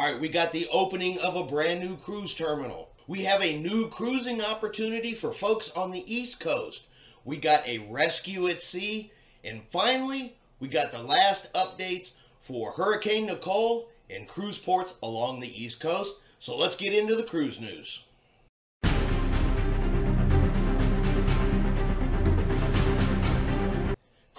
All right, we got the opening of a brand new cruise terminal. We have a new cruising opportunity for folks on the East Coast. We got a rescue at sea. And finally, we got the last updates for Hurricane Nicole and cruise ports along the East Coast. So let's get into the cruise news.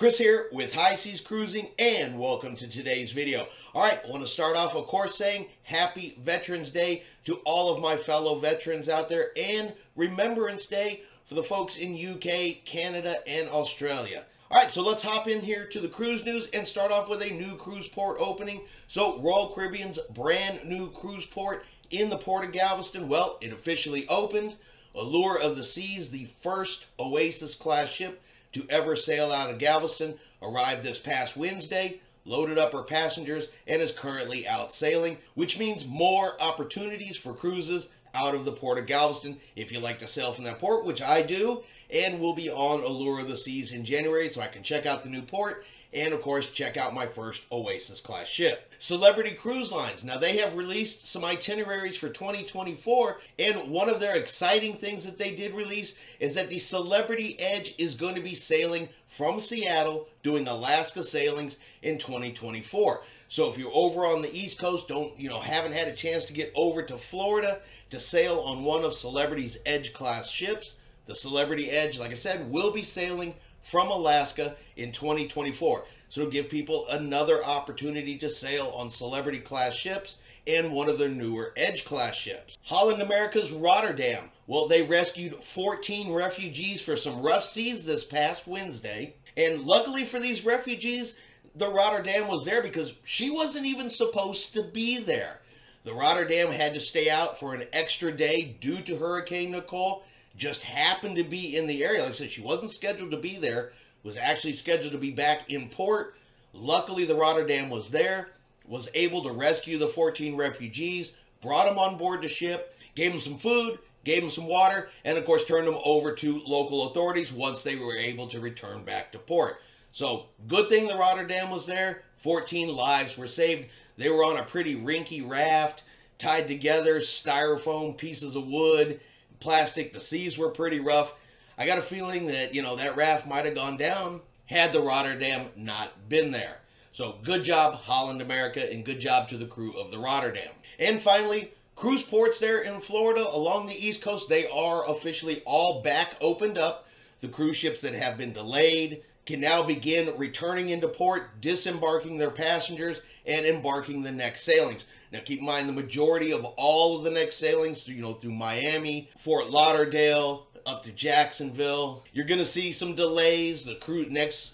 Chris here with High Seas Cruising and welcome to today's video. All right, I want to start off, of course, saying Happy Veterans Day to all of my fellow veterans out there and Remembrance Day for the folks in UK, Canada, and Australia. All right, so let's hop in here to the cruise news and start off with a new cruise port opening. So Royal Caribbean's brand new cruise port in the port of Galveston, well, it officially opened. Allure of the Seas, the first Oasis class ship to ever sail out of Galveston, arrived this past Wednesday, loaded up her passengers, and is currently out sailing, which means more opportunities for cruises out of the port of Galveston. If you like to sail from that port, which I do, and we'll be on Allure of the Seas in January so I can check out the new port and of course check out my first Oasis class ship. Celebrity Cruise Lines. Now they have released some itineraries for 2024 and one of their exciting things that they did release is that the Celebrity Edge is going to be sailing from Seattle doing Alaska sailings in 2024. So if you're over on the East Coast, don't, you know, haven't had a chance to get over to Florida to sail on one of Celebrity's Edge class ships, the Celebrity Edge, like I said, will be sailing from Alaska in 2024. So it'll give people another opportunity to sail on celebrity class ships and one of their newer Edge class ships. Holland America's Rotterdam. Well, they rescued 14 refugees for some rough seas this past Wednesday. And luckily for these refugees, the Rotterdam was there because she wasn't even supposed to be there. The Rotterdam had to stay out for an extra day due to Hurricane Nicole just happened to be in the area. Like I said, she wasn't scheduled to be there, was actually scheduled to be back in port. Luckily, the Rotterdam was there, was able to rescue the 14 refugees, brought them on board the ship, gave them some food, gave them some water, and of course turned them over to local authorities once they were able to return back to port. So, good thing the Rotterdam was there. 14 lives were saved. They were on a pretty rinky raft, tied together, styrofoam pieces of wood, plastic. The seas were pretty rough. I got a feeling that, you know, that raft might have gone down had the Rotterdam not been there. So good job, Holland America, and good job to the crew of the Rotterdam. And finally, cruise ports there in Florida along the East Coast, they are officially all back opened up. The cruise ships that have been delayed can now begin returning into port, disembarking their passengers, and embarking the next sailings. Now, keep in mind the majority of all of the next sailings, you know, through Miami, Fort Lauderdale, up to Jacksonville. You're going to see some delays. The cruise next,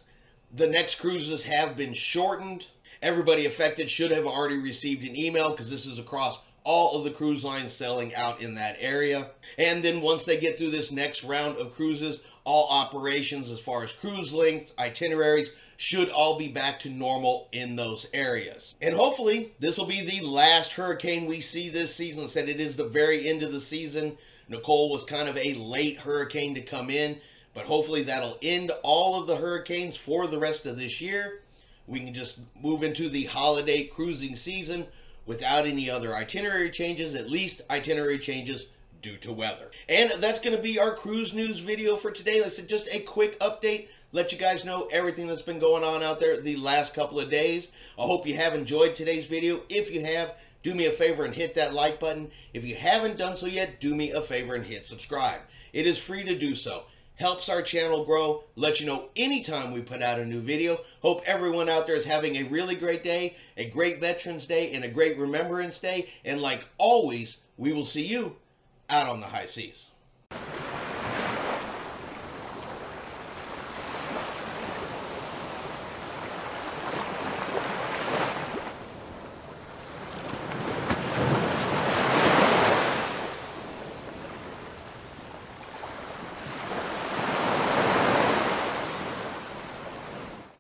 the next cruises have been shortened. Everybody affected should have already received an email because this is across all of the cruise lines selling out in that area. And then once they get through this next round of cruises, all operations as far as cruise length, itineraries, should all be back to normal in those areas. And hopefully, this will be the last hurricane we see this season. said it is the very end of the season. Nicole was kind of a late hurricane to come in, but hopefully that'll end all of the hurricanes for the rest of this year. We can just move into the holiday cruising season without any other itinerary changes, at least itinerary changes due to weather. And that's going to be our cruise news video for today. Like I said, just a quick update let you guys know everything that's been going on out there the last couple of days. I hope you have enjoyed today's video. If you have, do me a favor and hit that like button. If you haven't done so yet, do me a favor and hit subscribe. It is free to do so. Helps our channel grow, let you know anytime we put out a new video. Hope everyone out there is having a really great day, a great Veterans Day, and a great Remembrance Day. And like always, we will see you out on the high seas.